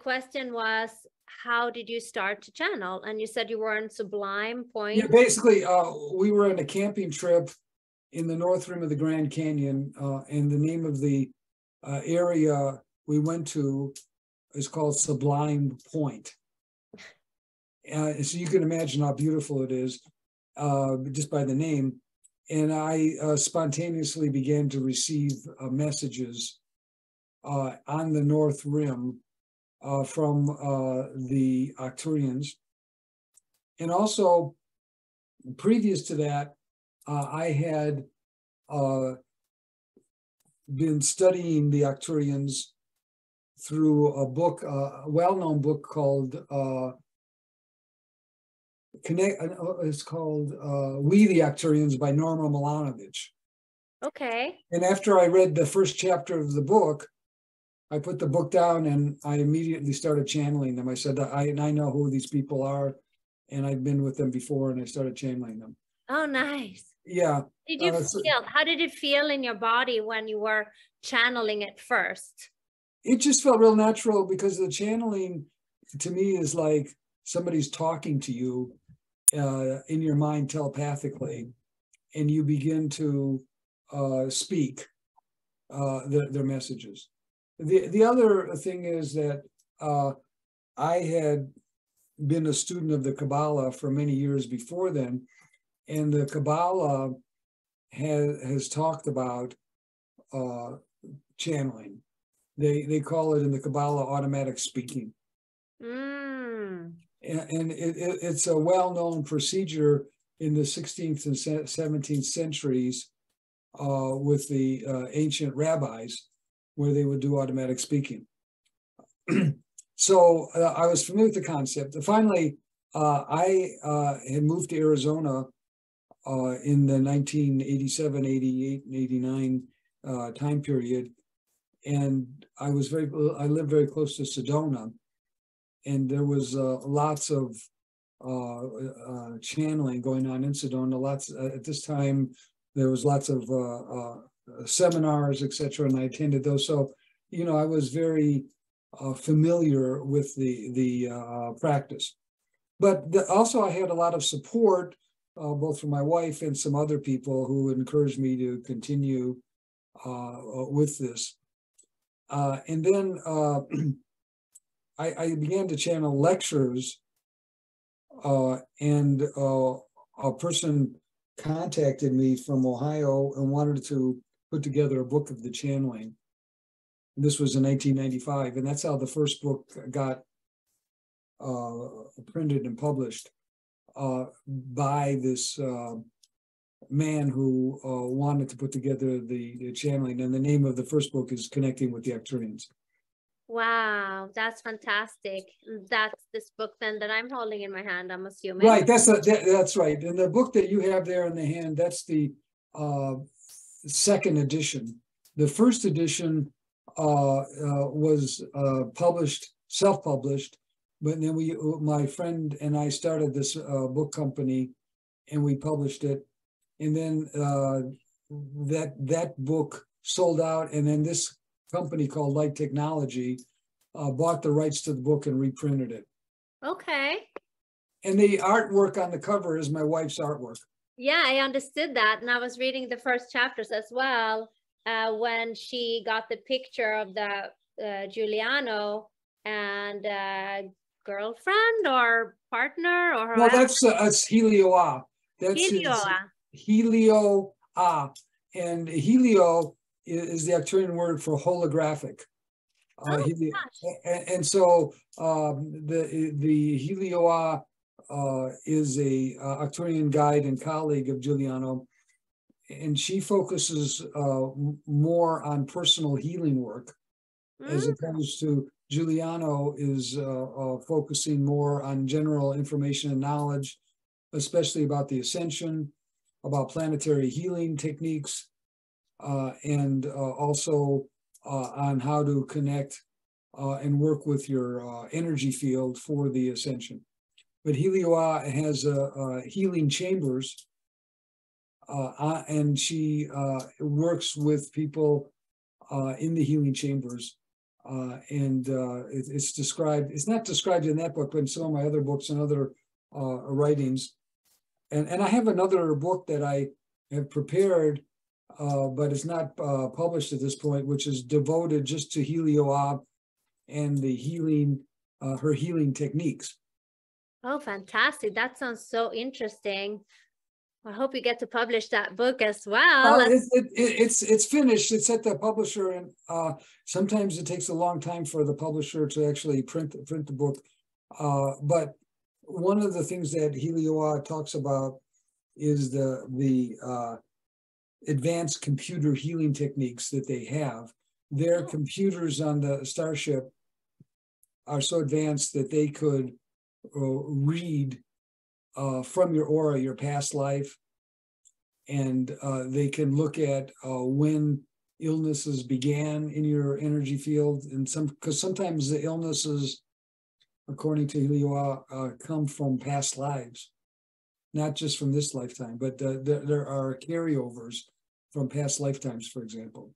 question was, how did you start to channel? And you said you were on Sublime Point. Yeah, basically, uh, we were on a camping trip in the north rim of the Grand Canyon, uh, and the name of the uh, area we went to is called Sublime Point. Uh, so you can imagine how beautiful it is uh, just by the name. And I uh, spontaneously began to receive uh, messages uh, on the North Rim uh, from the Arcturians. And also, previous to that, I had been studying the Arcturians through a book, a well-known book called uh, Connect. Uh, it's called uh, "We the Arcturians" by Norma Milanovich. Okay. And after I read the first chapter of the book, I put the book down and I immediately started channeling them. I said, I, and I know who these people are, and I've been with them before, and I started channeling them. Oh, nice. Yeah. Did you uh, feel? How did it feel in your body when you were channeling it first? It just felt real natural because the channeling, to me, is like somebody's talking to you uh, in your mind telepathically, and you begin to uh, speak uh, the, their messages. The the other thing is that uh, I had been a student of the Kabbalah for many years before then, and the Kabbalah has has talked about uh, channeling. They they call it in the Kabbalah automatic speaking. Mm. And, and it, it, it's a well-known procedure in the 16th and 17th centuries uh, with the uh, ancient rabbis, where they would do automatic speaking. so uh, I was familiar with the concept. Finally, uh, I uh, had moved to Arizona uh, in the 1987, 88, 89 uh, time period. And I was very, I lived very close to Sedona. And there was uh, lots of channeling going on in Sedona. Lots at this time, there was lots of seminars, etc. And I attended those. So, you know, I was very familiar with the, the practice. But the, also I had a lot of support uh, both from my wife and some other people who encouraged me to continue uh, uh with this. Uh, and then uh, I, I, began to channel lectures, uh, and a person contacted me from Ohio and wanted to put together a book of the channeling. This was in 1995, and that's how the first book got printed and published uh, by this uh, man who uh, wanted to put together the, the, channeling. And the name of the first book is Connecting with the Arcturians. Wow, that's fantastic. That's this book then that I'm holding in my hand, I'm assuming. Right, that's a, that, that's right. And the book that you have there in the hand, that's the uh, second edition. The first edition uh, uh, was uh, published, self-published but then we, my friend and I started this uh, book company, and we published it, and then uh, that that book sold out, and then this company called Light Technology uh, bought the rights to the book and reprinted it. Okay. And the artwork on the cover is my wife's artwork. Yeah, I understood that, and I was reading the first chapters as well uh, when she got the picture of the uh, Juliano and uh, girlfriend or partner or no that's uh, that's Helio-ah. That's helio helio a. And helio is the Arcturian word for holographic. Uh, oh, and, and, so um, the the Helio-ah uh, is a uh, Arcturian guide and colleague of Juliano and she focuses uh, more on personal healing work mm. as opposed to Juliano is uh, uh, focusing more on general information and knowledge, especially about the ascension, about planetary healing techniques, uh, and uh, also uh, on how to connect uh, and work with your energy field for the ascension. But Helio-ah has healing chambers, and she works with people in the healing chambers Uh, and uh, it, it's described, it's not described in that book, but in some of my other books and other uh, writings. And, and I have another book that I have prepared, uh, but it's not uh, published at this point, which is devoted just to Helio and the healing, uh, her healing techniques. Oh, fantastic. That sounds so interesting. I hope you get to publish that book as well. Uh, it, it, it's it's finished. It's at the publisher, and uh, sometimes it takes a long time for the publisher to actually print print the book. Uh, but one of the things that Helio talks about is the the uh, advanced computer healing techniques that they have. Their oh. computers on the starship are so advanced that they could read uh, from your aura, your past life, and uh, they can look at uh, when illnesses began in your energy field, and some because sometimes the illnesses, according to Helio, uh, come from past lives, not just from this lifetime, but there, there are carryovers from past lifetimes, for example.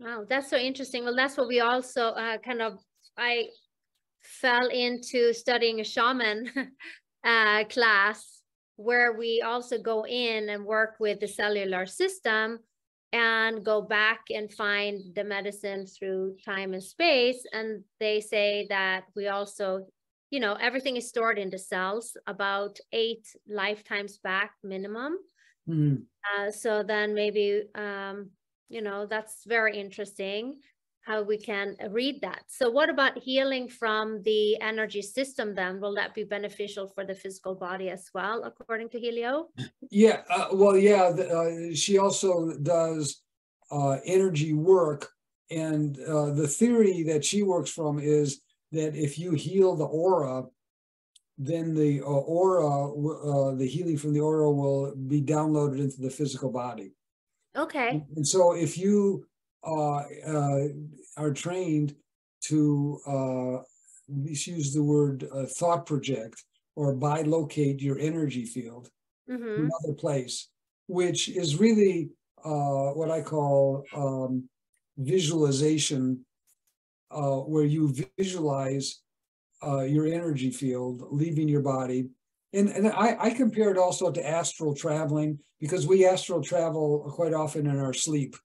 Wow, that's so interesting. Well, that's what we also uh, kind of I fell into studying a shaman uh, class where we also go in and work with the cellular system and go back and find the medicine through time and space. And they say that we also, you know, everything is stored in the cells about eight lifetimes back minimum. Mm. Uh, so then maybe, um, you know, that's very interesting how we can read that. So what about healing from the energy system then? Will that be beneficial for the physical body as well, according to Helio? Yeah, uh, well, yeah, uh, she also does uh, energy work. And uh, the theory that she works from is that if you heal the aura, then the uh, aura, uh, the healing from the aura will be downloaded into the physical body. Okay. And so if you are trained to uh, use the word uh, thought project or bilocate your energy field mm-hmm. another place, which is really uh, what I call um, visualization, uh, where you visualize uh, your energy field leaving your body. And, and I, I compare it also to astral traveling because we astral travel quite often in our sleep.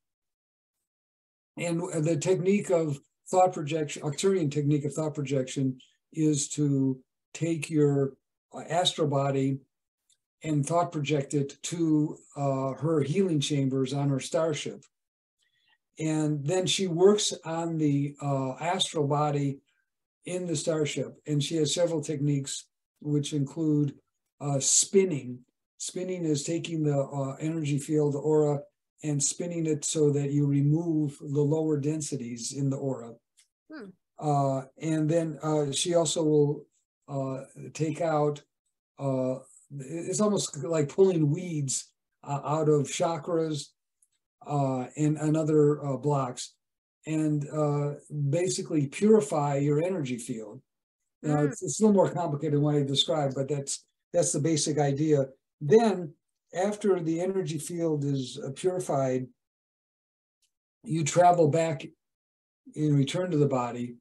And the technique of thought projection, Arcturian technique of thought projection is to take your astral body and thought project it to uh, her healing chambers on her starship. And then she works on the uh, astral body in the starship. And she has several techniques, which include uh, spinning. Spinning is taking the uh, energy field, the aura, and spinning it so that you remove the lower densities in the aura. Hmm. Uh, and then uh, she also will uh, take out, uh, it's almost like pulling weeds uh, out of chakras uh, and, and other blocks and basically purify your energy field. Now, it's, it's, a little more complicated than what I described, but that's that's the basic idea. Then after the energy field is uh, purified, you travel back in return to the body,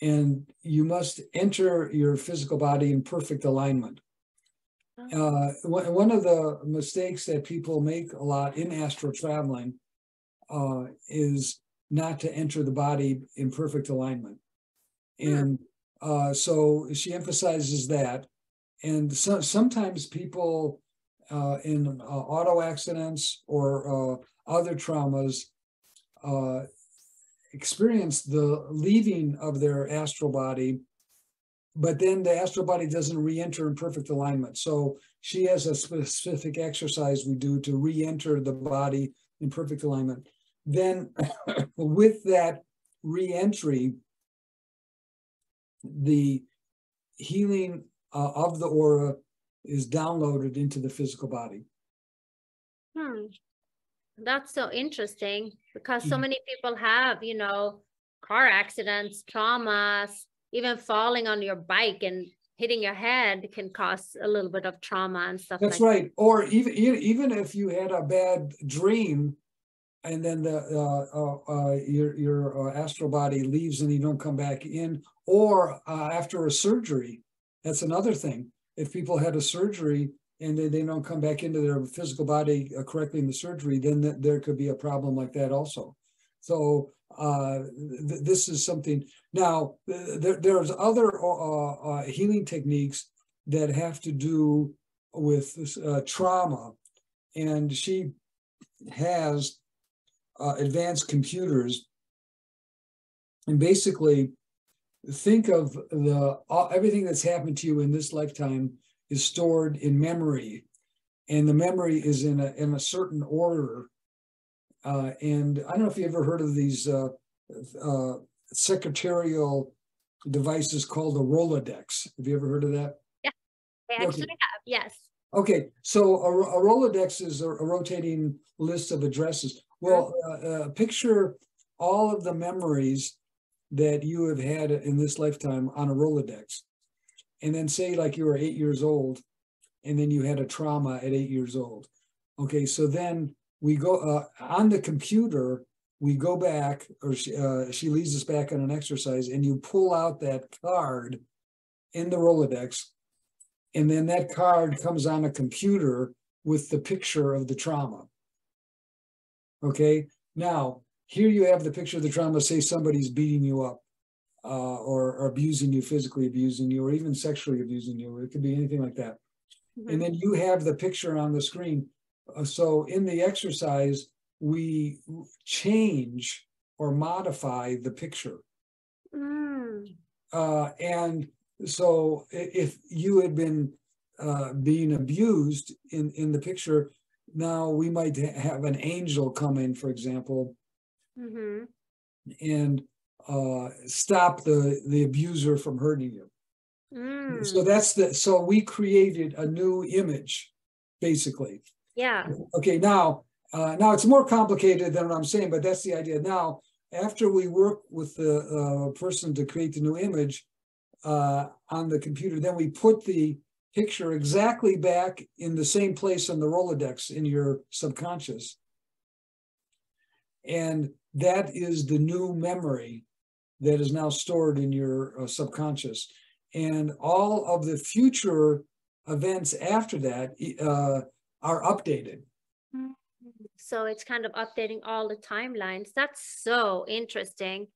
and you must enter your physical body in perfect alignment. Uh, one of the mistakes that people make a lot in astral traveling uh, is not to enter the body in perfect alignment. And uh, so she emphasizes that. And so, sometimes people uh, in uh, auto accidents or uh, other traumas uh, experience the leaving of their astral body, but then the astral body doesn't re-enter in perfect alignment. So she has a specific exercise we do to re-enter the body in perfect alignment. Then with that re-entry, the healing uh, of the aura is downloaded into the physical body. Hmm. That's so interesting because so mm-hmm. many people have, you know, car accidents, traumas, even falling on your bike and hitting your head can cause a little bit of trauma and stuff That's like right. That. Or even even if you had a bad dream and then the uh, uh, uh, your your uh, astral body leaves and you don't come back in, or uh, after a surgery. That's another thing. If people had a surgery and they, they don't come back into their physical body uh, correctly in the surgery, then th- there could be a problem like that also. So uh, th- this is something. Now th- there, there's other uh, uh, healing techniques that have to do with uh, trauma, and she has uh, advanced computers, and basically think of the all, everything that's happened to you in this lifetime is stored in memory, and the memory is in a in a certain order. Uh, and I don't know if you ever heard of these uh, uh, secretarial devices called a Rolodex. Have you ever heard of that? Yeah, I actually okay. have. Yes. Okay, so a, a Rolodex is a, a, rotating list of addresses. Well, uh, uh, picture all of the memories that you have had in this lifetime on a Rolodex. And then say like you were eight years old and then you had a trauma at eight years old. Okay, so then we go uh, on the computer, we go back, or she, uh, she leads us back on an exercise, and you pull out that card in the Rolodex and then that card comes on a computer with the picture of the trauma. Okay, now here you have the picture of the trauma. Say somebody's beating you up uh, or, or, abusing you, physically abusing you, or even sexually abusing you. It could be anything like that. Mm-hmm. And then you have the picture on the screen. Uh, so in the exercise, we change or modify the picture. Mm. Uh, and so if you had been uh, being abused in in the picture, now we might have an angel come in, for example, mm-hmm. and uh, stop the the abuser from hurting you. Mm. So that's the so we created a new image, basically. Yeah. Okay. Now, uh, now it's more complicated than what I'm saying, but that's the idea. Now, after we work with the uh, person to create the new image, uh, on the computer. Then we put the picture exactly back in the same place on the Rolodex in your subconscious. And that is the new memory that is now stored in your uh, subconscious. And all of the future events after that uh, are updated. So it's kind of updating all the timelines. That's so interesting.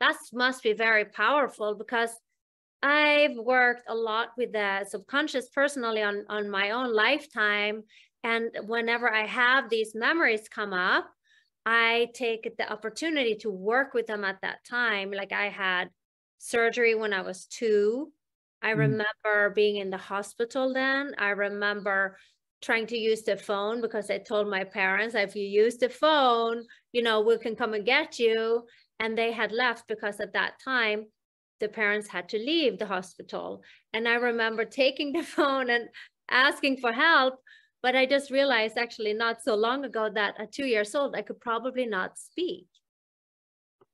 That must be very powerful because I've worked a lot with the subconscious personally on, on my own lifetime. And whenever I have these memories come up, I take the opportunity to work with them at that time. Like I had surgery when I was two. I mm. remember being in the hospital then. I remember trying to use the phone because I told my parents, if you use the phone, you know, we can come and get you. And they had left because at that time, the parents had to leave the hospital. And I remember taking the phone and asking for help. But I just realized actually not so long ago that at two years old, I could probably not speak.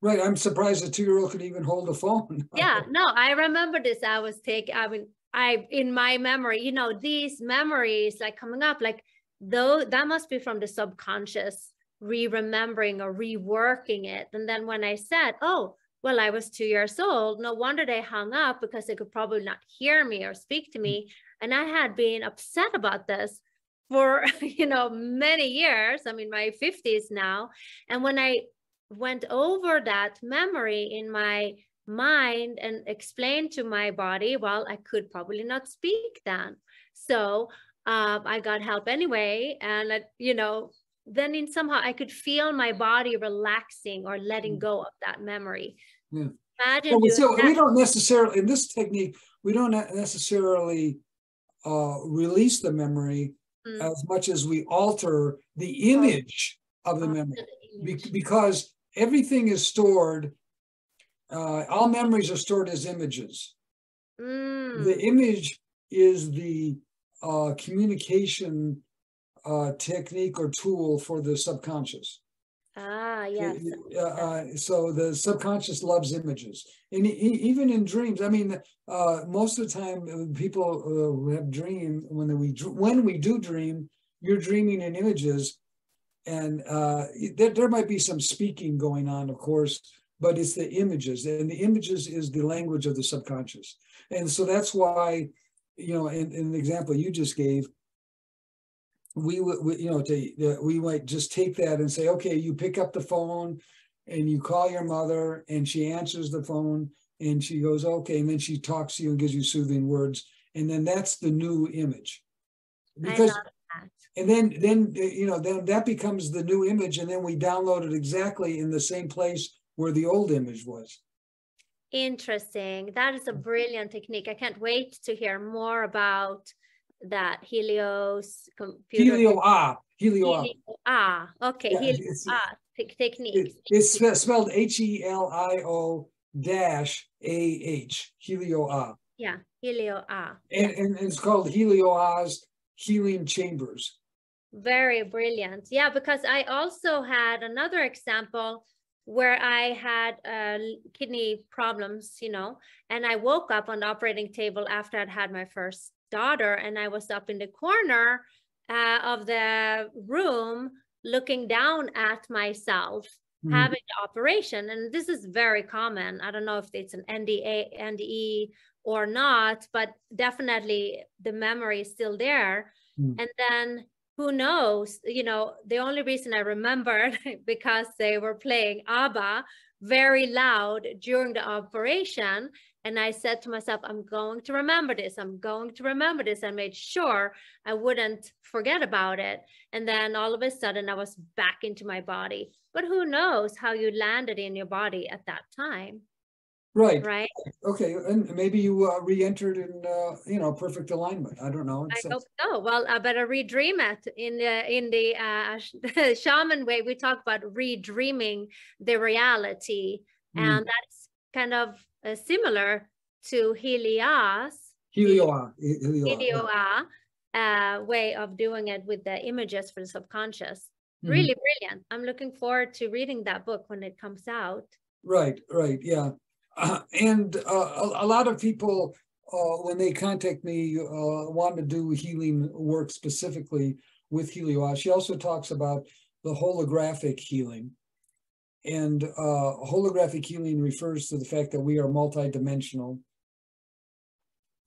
Right. I'm surprised a two year old could even hold a phone. yeah. No, I remember this. I was taking, I mean, I, in my memory, you know, these memories like coming up, like though that must be from the subconscious re-remembering or reworking it. And then when I said, oh, well, I was two years old. No wonder they hung up because they could probably not hear me or speak to me. Mm-hmm. And I had been upset about this for, you know, many years. I'm in my 50s now. And when I went over that memory in my mind and explained to my body, well, I could probably not speak then. So um, I got help anyway. And, you know, then in somehow I could feel my body relaxing or letting mm. go of that memory. Yeah. Imagine well, so we don't necessarily in this technique we don't necessarily uh, release the memory mm. as much as we alter the image of the memory Be- because everything is stored. Uh, all memories are stored as images. Mm. The image is the uh, communication uh, technique or tool for the subconscious. Ah, yes. Uh, uh, so the subconscious loves images, and even in dreams. I mean, uh, most of the time, uh, people who have dream when we when we do dream, you're dreaming in images, and uh, there, there might be some speaking going on, of course, but it's the images, and the images is the language of the subconscious, and so that's why, you know, in, in the example you just gave, we would, you know, to, we might just take that and say, okay, you pick up the phone and you call your mother, and she answers the phone, and she goes, okay, and then she talks to you and gives you soothing words, and then that's the new image, because and then then you know then that becomes the new image and then we download it exactly in the same place where the old image was. Interesting. That is a brilliant technique. I can't wait to hear more about that helios computer helio ah helio ah okay yeah, helio ah technique it, it's spelled h-e-l-i-o dash a-h helio ah yeah helio ah and, and it's called helio ah's healing chambers. Very brilliant. Yeah, because I also had another example where I had uh, kidney problems, you know, and I woke up on the operating table after I'd had my first daughter, and I was up in the corner uh, of the room looking down at myself mm. having the operation. And this is very common. I don't know if it's an NDA, NDE or not, but definitely the memory is still there. Mm. And then who knows you know the only reason i remembered because they were playing abba very loud during the operation and i said to myself i'm going to remember this i'm going to remember this i made sure i wouldn't forget about it and then all of a sudden i was back into my body but who knows how you landed in your body at that time Right. Right. Okay. And maybe you uh, re-entered in, uh, you know, perfect alignment. I don't know. It's, I hope so. Well, I better redream it in the in the uh, shaman way. We talk about redreaming the reality, mm. and that's kind of uh, similar to Helios. Helio-ah. Helio-ah. Uh, way of doing it with the images for the subconscious. Mm. Really brilliant. I'm looking forward to reading that book when it comes out. Right. Right. Yeah. Uh, and uh, a, a, lot of people, uh, when they contact me, uh, want to do healing work specifically with Helio. She also talks about the holographic healing. And uh, holographic healing refers to the fact that we are multidimensional.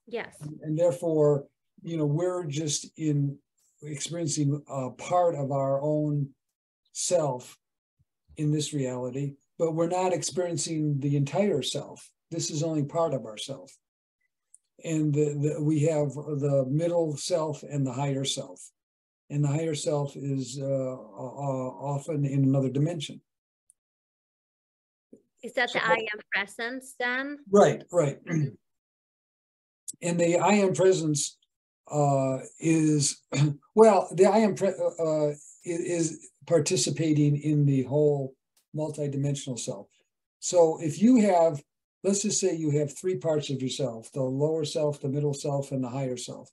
Yes. And, and therefore, you know, we're just in experiencing a part of our own self in this reality but we're not experiencing the entire self. This is only part of ourself. And the, the, we have the middle self and the higher self. And the higher self is uh, uh, often in another dimension. Is that so, the I am presence then? Right, right. Mm-hmm. And the I am presence uh, is, well, the I am pre- uh, is participating in the whole multidimensional self. So if you have, let's just say you have three parts of yourself, the lower self, the middle self, and the higher self.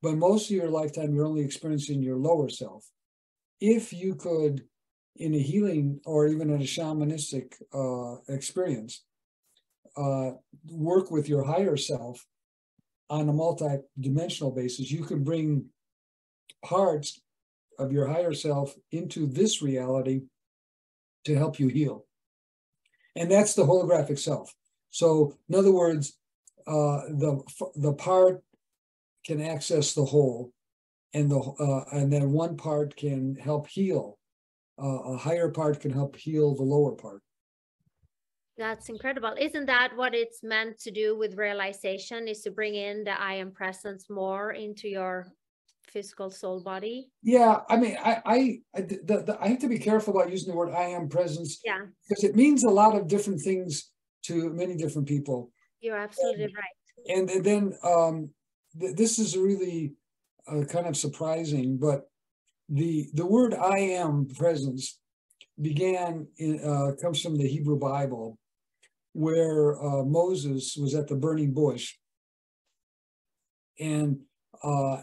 But most of your lifetime, you're only experiencing your lower self. If you could, in a healing or even in a shamanistic uh, experience, uh, work with your higher self on a multi-dimensional basis, you can bring parts of your higher self into this reality to help you heal. And that's the holographic self. So, in other words, uh, the the part can access the whole, and the uh, and then one part can help heal. Uh, a higher part can help heal the lower part. That's incredible. Isn't that what it's meant to do with realization? Is to bring in the I am presence more into your physical soul body yeah i mean i i I, the, the, I have to be careful about using the word i am presence yeah because it means a lot of different things to many different people you're absolutely and, right and, and then um th- this is really uh, kind of surprising but the the word i am presence began in uh, comes from the hebrew bible where uh, moses was at the burning bush and uh,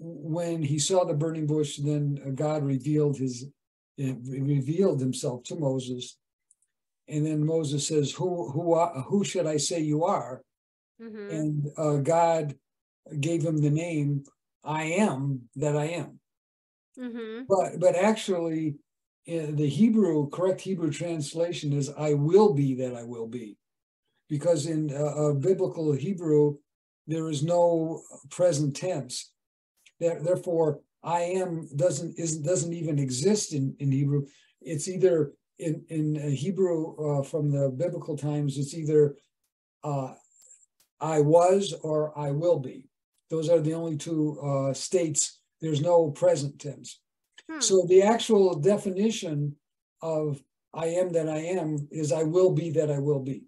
when he saw the burning bush, then God revealed his eh, revealed himself to Moses, and then Moses says, "Who who who should I say you are?" Mm-hmm. And uh, God gave him the name I am that I am. Mhm. But but actually, in the Hebrew correct Hebrew translation is "I will be that I will be," because in uh, biblical Hebrew there is no present tense. There, therefore, I am doesn't isn't doesn't even exist in in Hebrew. It's either in in uh, Hebrew uh, from the biblical times. It's either uh, I was or I will be. Those are the only two uh, states. There's no present tense. Hmm. So the actual definition of I am that I am is I will be that I will be.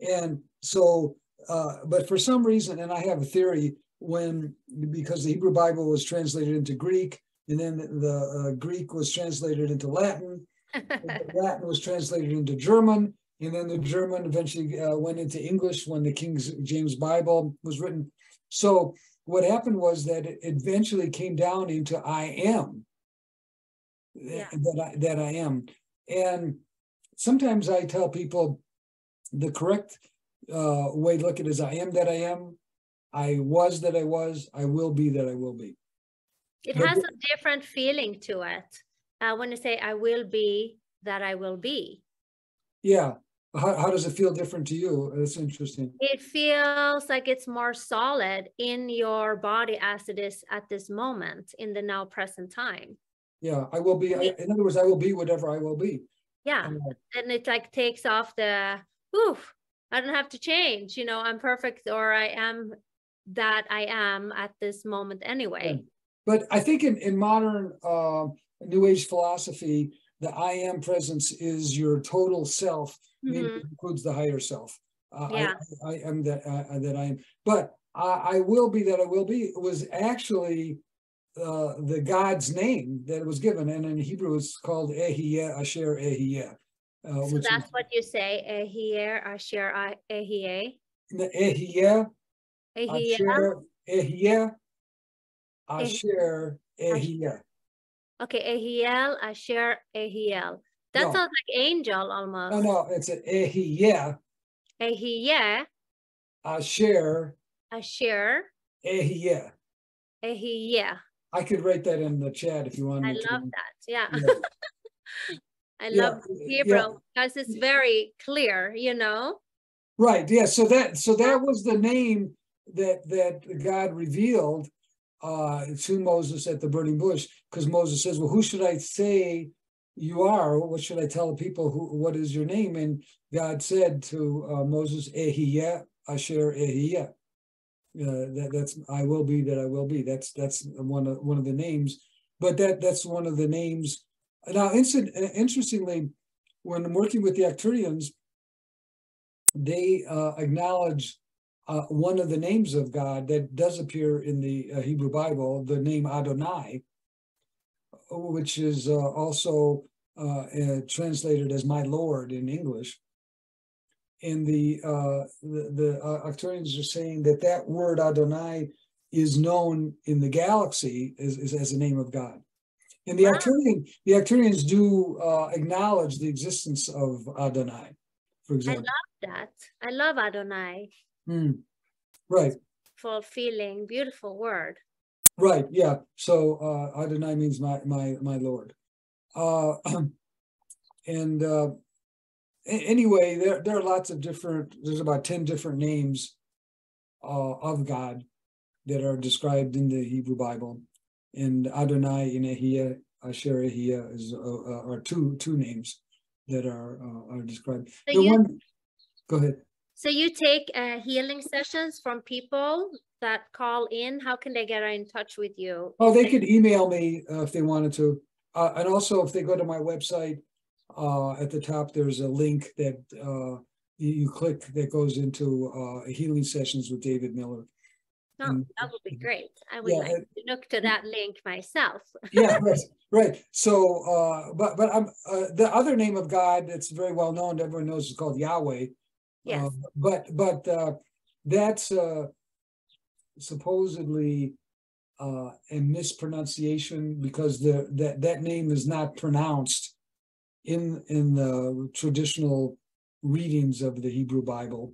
And so, uh, but for some reason, and I have a theory when, because the Hebrew Bible was translated into Greek, and then the uh, Greek was translated into Latin, the Latin was translated into German, and then the German eventually uh, went into English when the King James Bible was written. So what happened was that it eventually came down into I am Yeah. that I, that I am. And sometimes I tell people the correct uh, way to look at it is I am that I am, I was that I was, I will be that I will be. It But has a different feeling to it. Uh, when you say I will be that I will be. Yeah. How, how does it feel different to you? That's interesting. It feels like it's more solid in your body as it is at this moment in the now present time. Yeah, I will be. I, in other words, I will be whatever I will be. Yeah. Uh, and it like takes off the oof i don't have to change you know i'm perfect or i am that i am at this moment anyway But I think in, in modern uh, New Age philosophy, the I am presence is your total self, maybe Mhm. includes the higher self. Uh, I- Yeah. I, I am that uh, that I am, but I, I will be that I will be it was actually uh, the God's name that was given, and in Hebrew it's called Ehiyeh Asher Ehiyeh, uh, so that's what you say ehir asher is Ehiyeh ehie Asher Ehiyeh Eh- Asher Ehiyeh. Okay ehiel asher ehiel that No. sounds like angel almost No, no, it's a Ehiyeh ehie Asher asher Ehiyeh. ehie I could write that in the chat if you want. i to. love that yeah Yeah. i Yeah, love yeah. hebrew because it's very clear you know Right, yeah, so that, so that was the name that, that God revealed uh, to Moses at the burning bush, because Moses says, well, who should I say you are? What should I tell the people? Who, what is your name? And God said to uh, Moses, Ehiyeh, Asher Ehiyeh. Uh, that, that's, I will be that I will be. That's, that's one of, one of the names. But that, that's one of the names. Now, interestingly, when I'm working with the Arcturians, they uh, acknowledge uh, one of the names of God that does appear in the uh, Hebrew Bible, the name Adonai, which is uh, also uh, uh, translated as my Lord in English. And the uh, the, the uh, Arcturians are saying that that word Adonai is known in the galaxy as, as, as a name of God. And the Wow. Arcturian, the Arcturians do uh, acknowledge the existence of Adonai, for example. i love that i love adonai Hmm. Right, fulfilling beautiful word right, yeah. So uh Adonai means my my my Lord. Uh and uh anyway, there there are lots of different there's about 10 different names uh of God that are described in the Hebrew Bible. And Adonai and Ehiyah, Asher Ehiyah is uh, uh, are two two names that are uh, are described. So The you- one go ahead. So you take uh, healing sessions from people that call in. How can they get in touch with you? Oh, they could email me uh, if they wanted to. Uh, and also if they go to my website, uh, at the top, there's a link that, uh, you, click that goes into, uh, healing sessions with David Miller. No, and- that would be great. I would Yeah, like to look to that link myself. Yeah, right, right. So, uh, but, but I'm, uh, the other name of God that's very well known, everyone knows is called Yahweh. Yes. Uh, But, but, uh, that's, uh, supposedly, uh, a mispronunciation because the, that, that name is not pronounced in, in the traditional readings of the Hebrew Bible.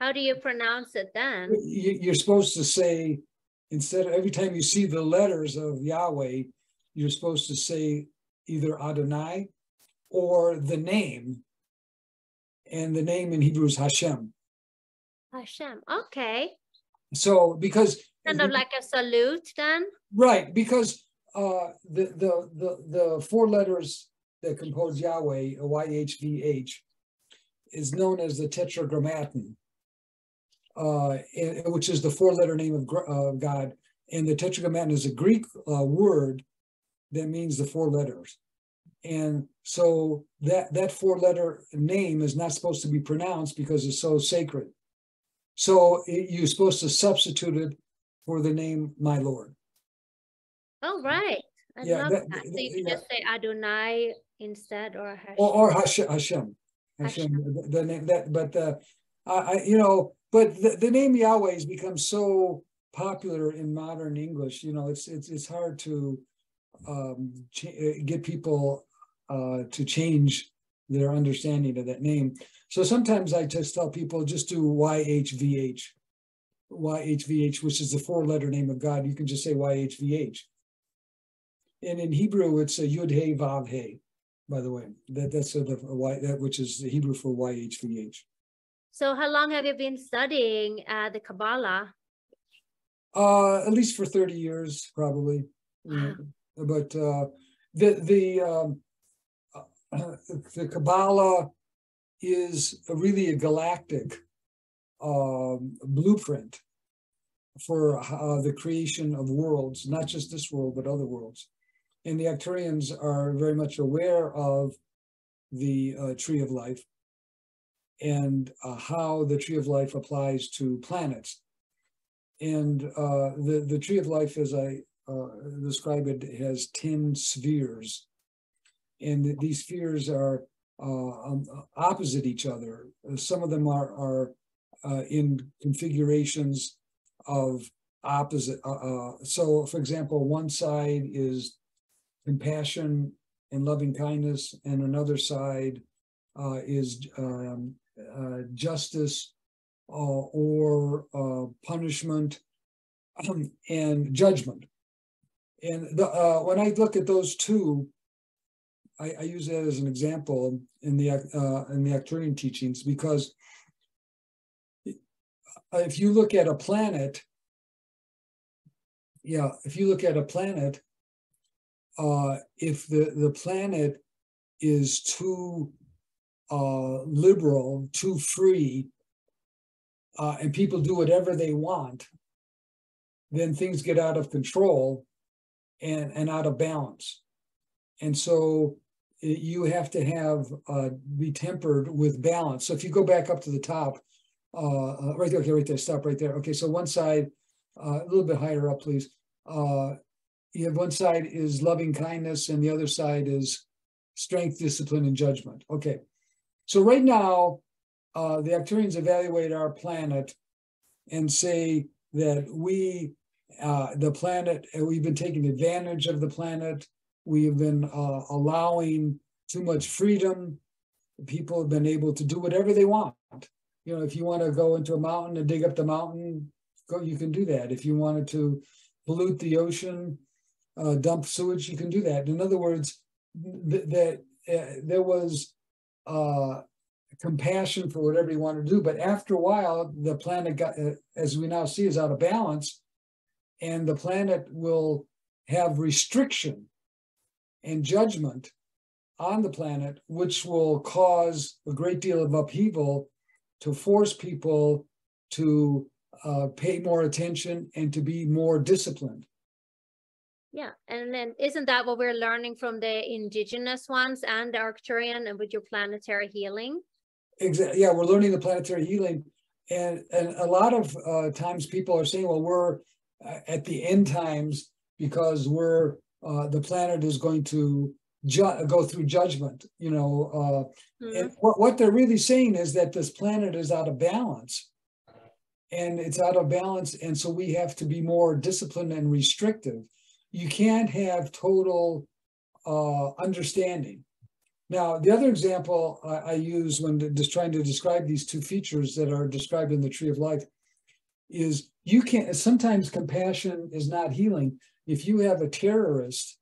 How do you pronounce it then? You, you're supposed to say, instead of every time you see the letters of Yahweh, you're supposed to say either Adonai or the name. And the name in Hebrew is Hashem. Hashem. Okay. So because kind of like a salute then? Right, because uh the the the the four letters that compose Yahweh, YHVH, is known as the Tetragrammaton, uh, which is the four-letter name of uh, God. And the Tetragrammaton is a Greek uh, word that means the four letters. And so that that four-letter name is not supposed to be pronounced because it's so sacred. So it, you're supposed to substitute it for the name my Lord. Oh, right. I yeah, love that. that. So you can yeah. just say Adonai instead or Hashem. Or, or Hashem. Hashem. Hashem. The, the, name that, but uh, I, you know, but the, the name Yahweh has become so popular in modern English. You know, it's it's it's hard to um, get people uh, to change their understanding of that name. So sometimes I just tell people just do YHVH, YHVH, which is the four-letter name of God. You can just say YHVH. And in Hebrew, it's a Yud Hey Vav Hey. By the way, that that's sort of a y, that which is the Hebrew for YHVH. So, how long have you been studying uh, the Kabbalah? Uh, at least for thirty years, probably. Wow. But uh, the the um, the Kabbalah is really a galactic um, blueprint for uh, the creation of worlds, not just this world, but other worlds. And the Arcturians are very much aware of the uh, tree of life and uh, how the tree of life applies to planets. And uh, the, the tree of life, as I uh, describe it, has 10 spheres and these spheres are uh, um, opposite each other. Some of them are, are uh, in configurations of opposite. Uh, uh, so, for example, one side is compassion and loving kindness, and another side uh, is um, uh, justice or punishment and judgment. And the, when I look at those two, I, I, use that as an example in the uh, in the Arcturian teachings because if you look at a planet, yeah, if you look at a planet, uh, if the the planet is too uh, liberal, too free, uh, and people do whatever they want, then things get out of control and and out of balance. And so you have to have uh, be tempered with balance. So if you go back up to the top, uh, uh, right there, okay, right there, stop right there. Okay, so one side, uh, a little bit higher up, please. Uh, you have one side is loving kindness, and the other side is strength, discipline, and judgment. Okay, so right now, uh, the Arcturians evaluate our planet and say that we, the planet, we've been taking advantage of the planet we have been uh, allowing too much freedom. People have been able to do whatever they want. You know, if you want to go into a mountain and dig up the mountain, go. You can do that. If you wanted to pollute the ocean, uh, dump sewage, you can do that. In other words, th- that uh, there was uh, compassion for whatever you want to do. But after a while, the planet got, uh, as we now see, is out of balance, and the planet will have restriction and judgment on the planet, which will cause a great deal of upheaval to force people to uh, pay more attention and to be more disciplined. Yeah, and then isn't that what we're learning from the indigenous ones and the Arcturian and with your planetary healing? Exactly. Yeah, we're learning the planetary healing, and and a lot of uh, times people are saying, well, we're uh, at the end times because we're uh, the planet is going to ju- go through judgment. You know, uh, mm-hmm. and what, what they're really saying is that this planet is out of balance, and it's out of balance, and so we have to be more disciplined and restrictive. You can't have total uh, understanding. Now, the other example I, I use when just trying to describe these two features that are described in the Tree of Life is you can't. Sometimes compassion is not healing if you have a terrorist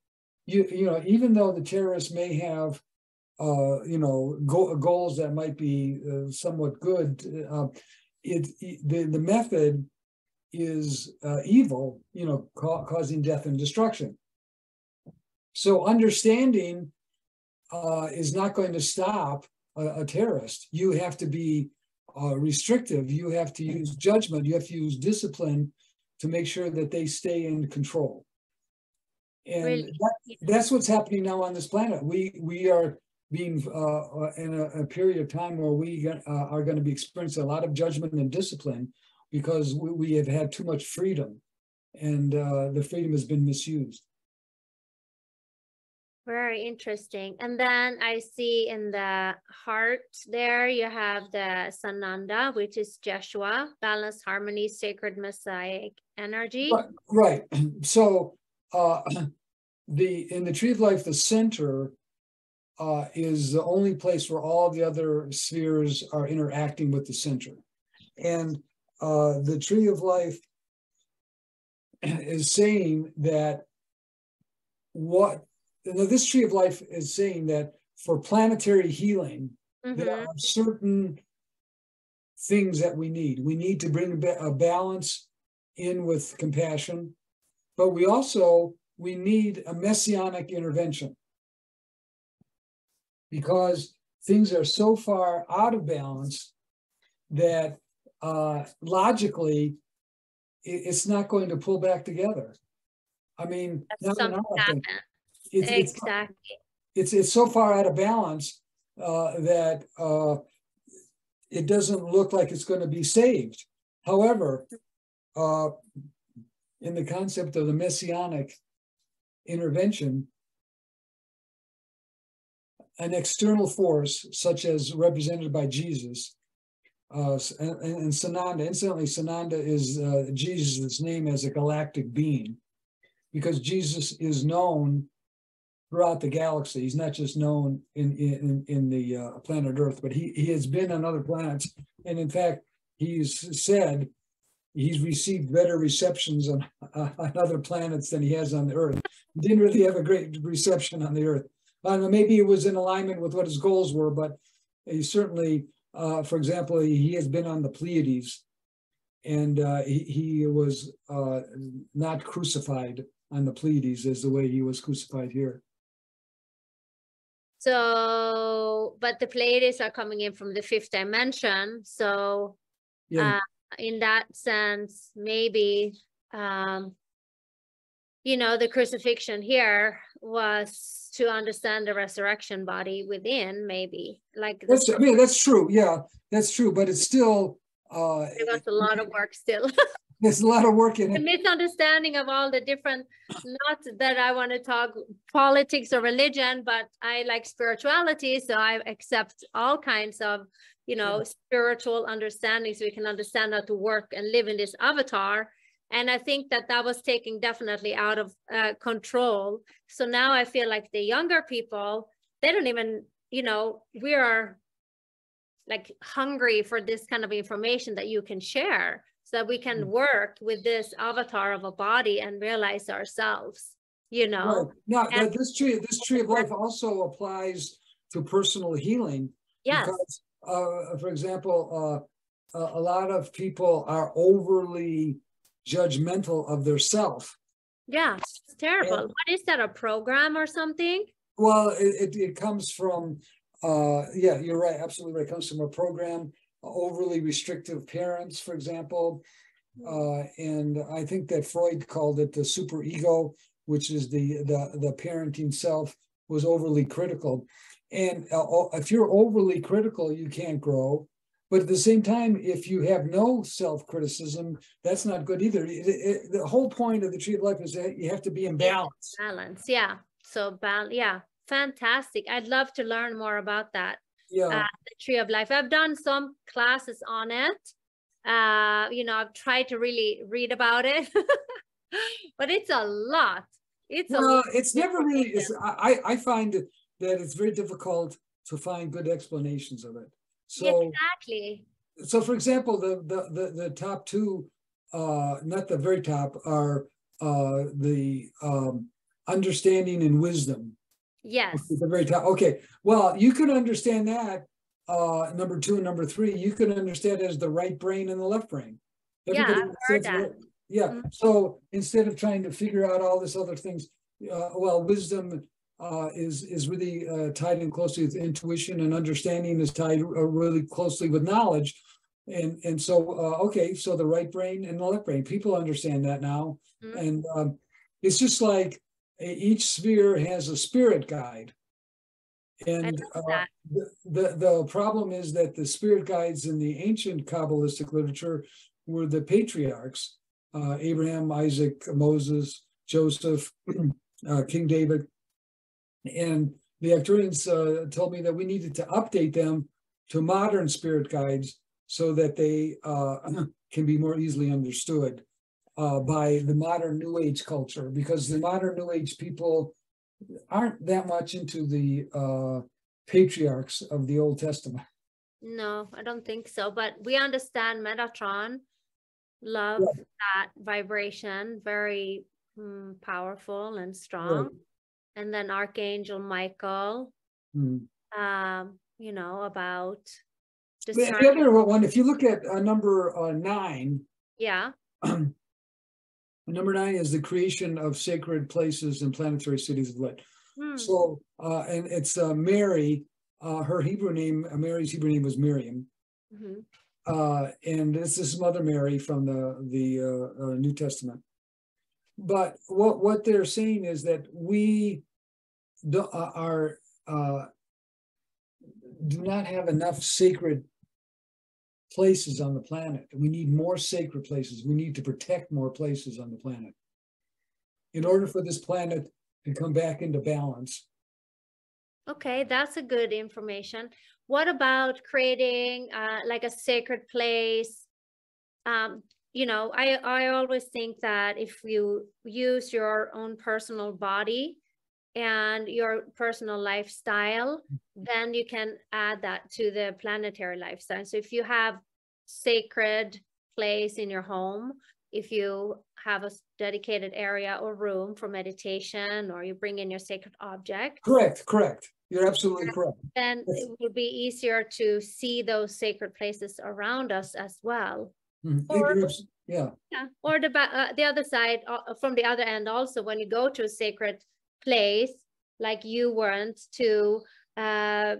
you you know even though the terrorist may have uh, you know go, goals that might be uh, somewhat good, uh, it, the the method is uh, evil, you know, ca- causing death and destruction. So understanding uh, is not going to stop a, a terrorist. You have to be uh, restrictive. You have to use judgment. You have to use discipline to make sure that they stay in control. And Really? that, that's what's happening now on this planet. We we are being uh, uh, in a, a period of time where we uh, are going to be experiencing a lot of judgment and discipline because we, we have had too much freedom, and uh, the freedom has been misused. Very interesting. And then I see in the heart there, you have the Sananda, which is Joshua, balance, harmony, sacred messiah energy. Right, right. So uh, the in the tree of life, the center uh, is the only place where all the other spheres are interacting with the center, and uh, the tree of life is saying that what this tree of life is saying that for planetary healing, there Mhm. are certain things that we need. We need to bring a balance in with compassion, but we also we need a messianic intervention because things are so far out of balance that uh, logically it- it's not going to pull back together. I mean, now something I think happened. it's, it's it's it's so far out of balance uh, that uh, it doesn't look like it's going to be saved. However, uh, in the concept of the messianic intervention, an external force such as represented by Jesus. Uh, and, and and Sananda, incidentally, Sananda is uh, Jesus' name as a galactic being, because Jesus is known throughout the galaxy. He's not just known in in in the uh, planet Earth, but he he has been on other planets, and in fact, he's said he's received better receptions on on other planets than he has on the Earth. Didn't really have a great reception on the Earth. Know, maybe it was in alignment with what his goals were, but he certainly, uh, for example, he, he has been on the Pleiades, and uh, he he was uh, not crucified on the Pleiades as the way he was crucified here. So, but the Pleiades are coming in from the fifth dimension. So, Yeah. uh, in that sense, maybe, um, you know, the crucifixion here was to understand the resurrection body within, maybe like That's, I mean, that's true. Yeah, that's true. But it's still, uh, there was a lot of work still. there's a lot of work in the it. misunderstanding of all the different not that i want to talk politics or religion but i like spirituality so i accept all kinds of you know spiritual understanding so we can understand how to work and live in this avatar and i think that that was taken definitely out of uh, control so now i feel like the younger people they don't even you know we are like hungry for this kind of information that you can share so that we can Mm. work with this avatar of a body and realize ourselves you know Right. Now, and- this tree, this tree of life also applies to personal healing. yes Because, uh, for example, uh, a lot of people are overly judgmental of their self. yeah it's terrible what is that a program or something Well, it, it, it comes from, uh, yeah, you're right, absolutely right. It comes from a program, overly restrictive parents, for example. Uh, and I think that Freud called it the super ego, which is the, the, the parenting self was overly critical. And uh, if you're overly critical, you can't grow. But at the same time, if you have no self-criticism, that's not good either. It- it- the whole point of the tree of life is that you have to be in balance. balance yeah so bal- yeah fantastic i'd love to learn more about that Yeah. uh, the tree of life i've done some classes on it uh you know i've tried to really read about it but it's a lot it's a lot it's never really, it's, I, I I find that it's very difficult to find good explanations of it. So, exactly so for example, the, the, the, the top two, uh, not the very top, are, uh, the, um, understanding and wisdom. Yes. The very top. Okay. Well, you can understand that. Uh, number two and number three, you can understand as the right brain and the left brain. Yeah, I've heard that. Yeah. Mhm. So instead of trying to figure out all this other things, uh, well, wisdom uh, is is really uh, tied in closely with intuition, and understanding is tied uh, really closely with knowledge. And and so uh, okay, so the right brain and the left brain, people understand that now, Mhm. and um, it's just like each sphere has a spirit guide. And uh, the, the the problem is that the spirit guides in the ancient Kabbalistic literature were the patriarchs, uh, Abraham, Isaac, Moses, Joseph, uh, King David. And the Arcturians uh, told me that we needed to update them to modern spirit guides so that they uh, can be more easily understood uh, by the modern New Age culture, because the modern New Age people aren't that much into the uh, patriarchs of the Old Testament. No, I don't think so. But we understand Metatron, love that vibration, very mm, powerful and strong. And then Archangel Michael, Hmm. um, you know, about The the other one, if you look at uh, number uh, nine, Yeah. number nine is the creation of sacred places and planetary cities of light. Hmm. So, uh, and it's uh, Mary, uh, her Hebrew name, uh, Mary's Hebrew name was Miriam. Mhm. Uh, and this is Mother Mary from the, the uh, uh, New Testament. But what, what they're saying is that we do, uh, are, uh, do not have enough sacred places on the planet. We need more sacred places. We need to protect more places on the planet. In order for this planet to come back into balance. Okay, that's a good information. What about creating uh, like a sacred place? Um, you know, I I always think that if you use your own personal body and your personal lifestyle, then you can add that to the planetary lifestyle. So if you have sacred place in your home, if you have a dedicated area or room for meditation, or you bring in your sacred object, Correct, correct. You're absolutely correct. then Yes. it will be easier to see those sacred places around us as well. Mhm. Or- Yeah, Yeah, or the uh, the other side, uh, from the other end also, when you go to a sacred place, like you went to uh,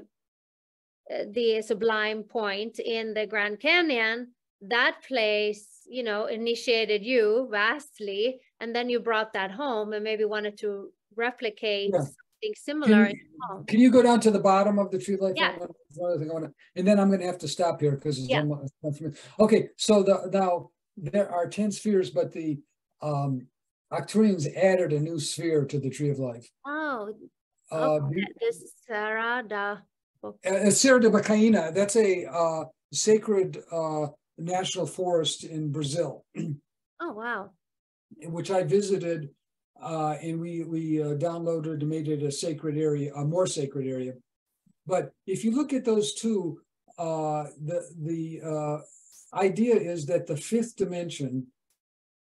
the Sublime Point in the Grand Canyon, that place, you know, initiated you vastly, and then you brought that home and maybe wanted to replicate Yeah. something similar you- can you go down to the bottom of the tree light? Yeah. One thing I wanna- And then I'm gonna have to stop here because it's Yeah. Okay, so the, now, there are ten spheres, but the um Arcturians added a new sphere to the tree of life. Oh, Uh, okay, this is Sarah da. Uh, Serra de Bocaina, that's a uh, sacred uh, national forest in Brazil, Oh, wow. which I visited. Uh, and we we uh, downloaded and made it a sacred area, a more sacred area. But if you look at those two, uh, the the uh, idea is that the fifth dimension,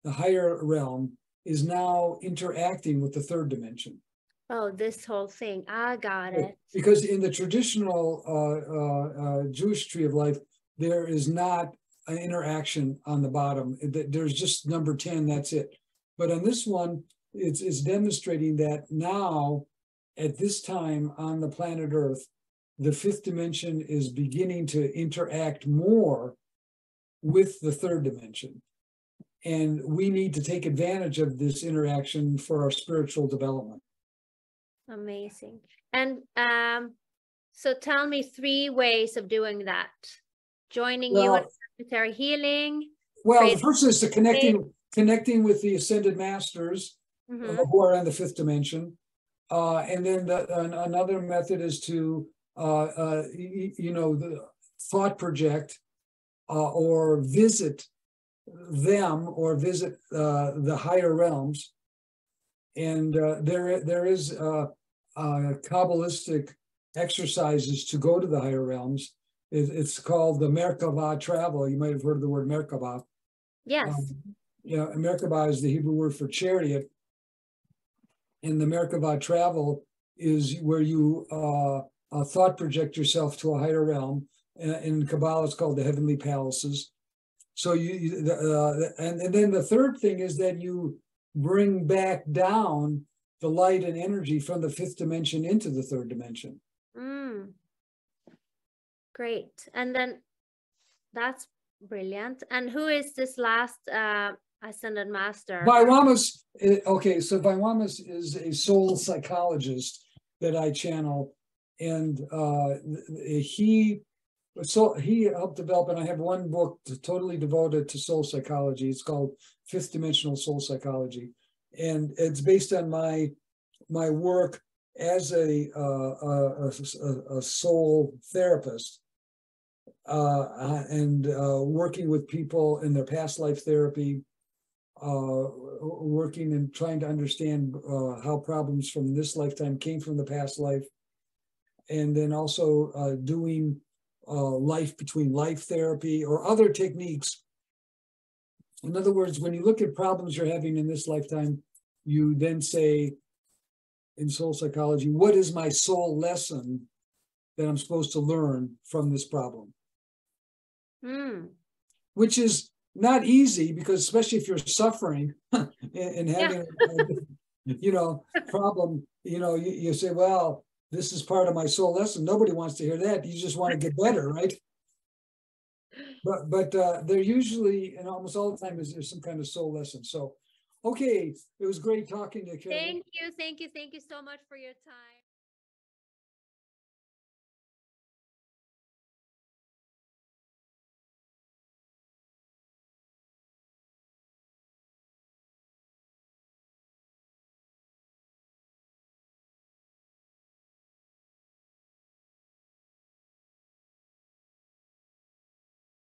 the higher realm, is now interacting with the third dimension. Oh, this whole thing. I got it. Because in the traditional uh, uh, uh, Jewish tree of life, there is not an interaction on the bottom. There's just number 10, that's it. But on this one, it's, it's demonstrating that now, at this time on the planet Earth, the fifth dimension is beginning to interact more with the third dimension. And we need to take advantage of this interaction for our spiritual development. Amazing. And um, so tell me three ways of doing that. Joining you in Well- planetary healing. Well, the first is to connecting, connecting with the ascended masters uh, who are in the fifth dimension. Uh, and then the, an- another method is to, uh, uh, you know, the thought project uh, or visit them or visit uh, the higher realms. And uh, there, there is uh, uh, Kabbalistic exercises to go to the higher realms. It, it's called the Merkava travel. You might have heard of the word Merkava. Yes. Um, You know, Merkabah is the Hebrew word for chariot. And the Merkava travel is where you uh, uh, thought project yourself to a higher realm. In Kabbalah, it's called the heavenly palaces. So you, uh, and, and then the third thing is that you bring back down the light and energy from the fifth dimension into the third dimension. Mm. Great. And then that's brilliant. And who is this last uh, ascended master? Vywamus, eh, okay, so Vywamus is a soul psychologist that I channel. And uh, he so he helped develop, and I have one book totally devoted to soul psychology. It's called Fifth Dimensional Soul Psychology, and it's based on my my work as a uh, a, a, soul therapist uh, and uh, working with people in their past life therapy, uh, working and trying to understand uh, how problems from this lifetime came from the past life, and then also uh, doing uh, life between life therapy or other techniques. In other words, when you look at problems you're having in this lifetime, you then say in soul psychology, what is my soul lesson that I'm supposed to learn from this problem? Mm. Which is not easy because especially if you're suffering and, having yeah. a, you know problem you know you, you say well this is part of my soul lesson. Nobody wants to hear that. You just want to get better, right? But but uh, they're usually and almost all the time is there's some kind of soul lesson. So okay, it was great talking to you. Thank you, thank you, thank you so much for your time.